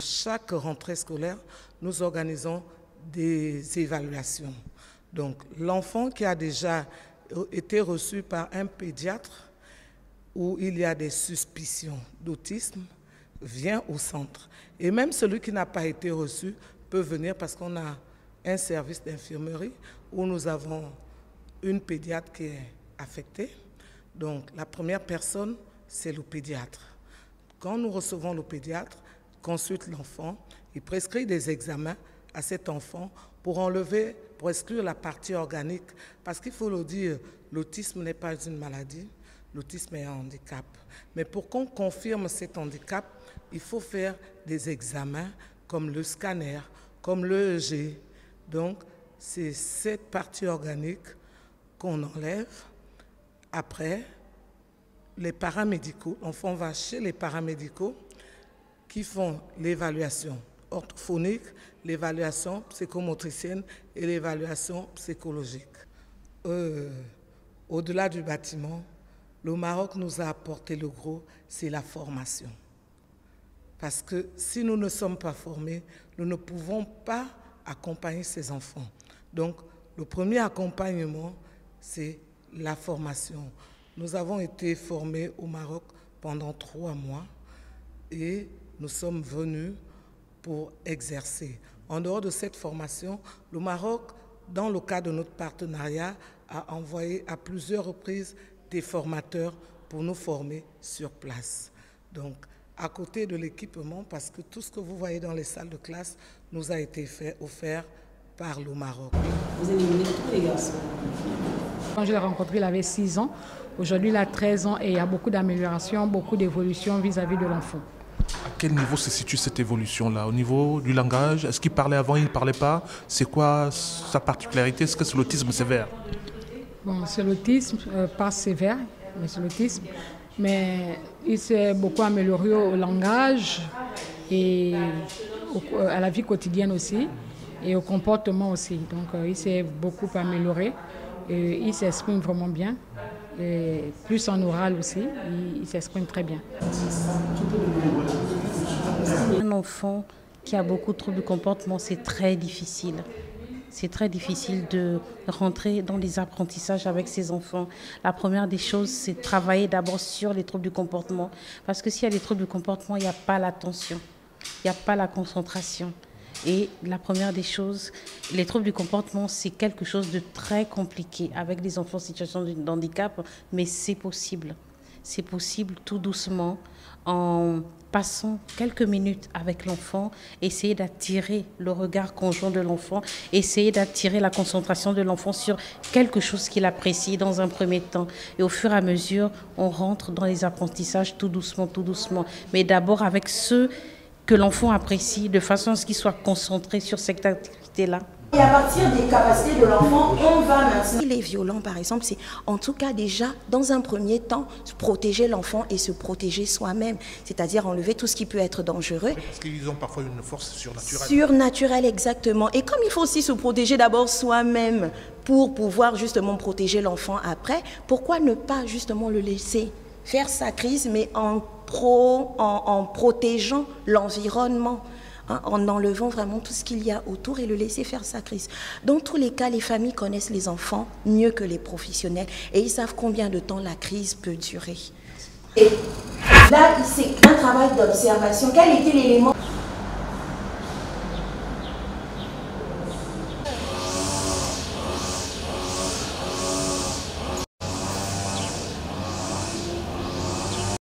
Chaque rentrée scolaire, nous organisons des évaluations. Donc l'enfant qui a déjà été reçu par un pédiatre où il y a des suspicions d'autisme vient au centre. Et même celui qui n'a pas été reçu peut venir parce qu'on a un service d'infirmerie où nous avons une pédiatre qui est affectée. Donc la première personne, c'est le pédiatre. Quand nous recevons le pédiatre, consulte l'enfant, il prescrit des examens à cet enfant pour enlever, pour exclure la partie organique. Parce qu'il faut le dire, l'autisme n'est pas une maladie, l'autisme est un handicap. Mais pour qu'on confirme cet handicap, il faut faire des examens comme le scanner, comme l'EEG. Donc, c'est cette partie organique qu'on enlève. Après, les paramédicaux, l'enfant va chez les paramédicaux qui font l'évaluation orthophonique, l'évaluation psychomotricienne et l'évaluation psychologique. Euh, au-delà du bâtiment, le Maroc nous a apporté le gros, c'est la formation. Parce que si nous ne sommes pas formés, nous ne pouvons pas accompagner ces enfants. Donc, le premier accompagnement, c'est la formation. Nous avons été formés au Maroc pendant trois mois et nous sommes venus pour exercer. En dehors de cette formation, le Maroc, dans le cadre de notre partenariat, a envoyé à plusieurs reprises des formateurs pour nous former sur place. Donc, à côté de l'équipement, parce que tout ce que vous voyez dans les salles de classe nous a été fait, offert par le Maroc. Vous avez tous les garçons Quand je l'ai rencontré, il avait 6 ans. Aujourd'hui, il a 13 ans et il y a beaucoup d'améliorations, beaucoup d'évolutions vis-à-vis de l'enfant. À quel niveau se situe cette évolution-là Au niveau du langage Est-ce qu'il parlait avant, il ne parlait pas C'est quoi sa particularité Est-ce que c'est l'autisme sévère Bon, c'est l'autisme, euh, pas sévère, mais c'est l'autisme. Mais il s'est beaucoup amélioré au langage et à la vie quotidienne aussi et au comportement aussi. Donc euh, il s'est beaucoup amélioré et il s'exprime vraiment bien. Plus en oral aussi, il, s'exprime très bien. Un enfant qui a beaucoup de troubles de comportement, c'est très difficile c'est très difficile de rentrer dans les apprentissages avec ses enfants. La première des choses, c'est travailler d'abord sur les troubles du comportement. Parce que s'il y a des troubles du comportement, il n'y a pas l'attention, il n'y a pas la concentration. Et la première des choses, les troubles du comportement, c'est quelque chose de très compliqué avec des enfants en situation de handicap, mais c'est possible. C'est possible tout doucement en passant quelques minutes avec l'enfant, essayer d'attirer le regard conjoint de l'enfant, essayer d'attirer la concentration de l'enfant sur quelque chose qu'il apprécie dans un premier temps. Et au fur et à mesure, on rentre dans les apprentissages tout doucement, tout doucement. Mais d'abord avec ceux que l'enfant apprécie, de façon à ce qu'il soit concentré sur cette activité-là. Et à partir des capacités de l'enfant, on va maintenir. Les violents, par exemple, c'est en tout cas déjà, dans un premier temps, protéger l'enfant et se protéger soi-même. C'est-à-dire enlever tout ce qui peut être dangereux. Parce qu'ils ont parfois une force surnaturelle. Surnaturelle, exactement. Et comme il faut aussi se protéger d'abord soi-même pour pouvoir justement protéger l'enfant après, pourquoi ne pas justement le laisser faire sa crise, mais en, en protégeant l'environnement Hein, en enlevant vraiment tout ce qu'il y a autour et le laisser faire sa crise. Dans tous les cas, les familles connaissent les enfants mieux que les professionnels et ils savent combien de temps la crise peut durer. Et là, c'est un travail d'observation. Quel était l'élément